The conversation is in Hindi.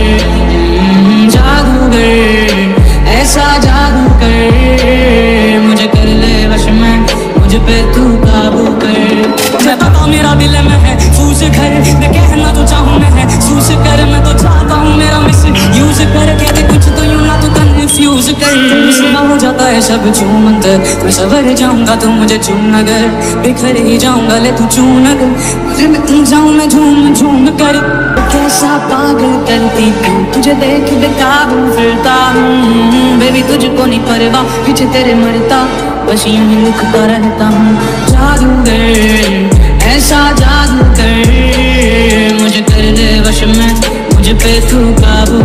हम्म, जादूगर ऐसा मुझे कर ले वश में, मुझ पे तू काबू कर। मेरा दिल में है घर मैं कहना तो चाहूँ मैं है कर। मैं तो चाहता हूँ मेरा मिस यूज़ कुछ तो ना तो कर। हो जाता है सब चूमन मैं सवर जाऊँगा तो मुझे चूम अगर बिखर ही जाऊँगा, ले तू चूम अगर मुझे जाऊँ, मैं झूम झूम कर। सा पागल करती तू। तुझे देख बेकाबू फिरता हूँ। बेबी तुझको नहीं परवा पीछे तेरे मरता। बस यूँ ही लुक पर रहता हूँ। जादूगर, ऐसा जादूगर। मुझे कर दे वश में, मुझे पे तू काबू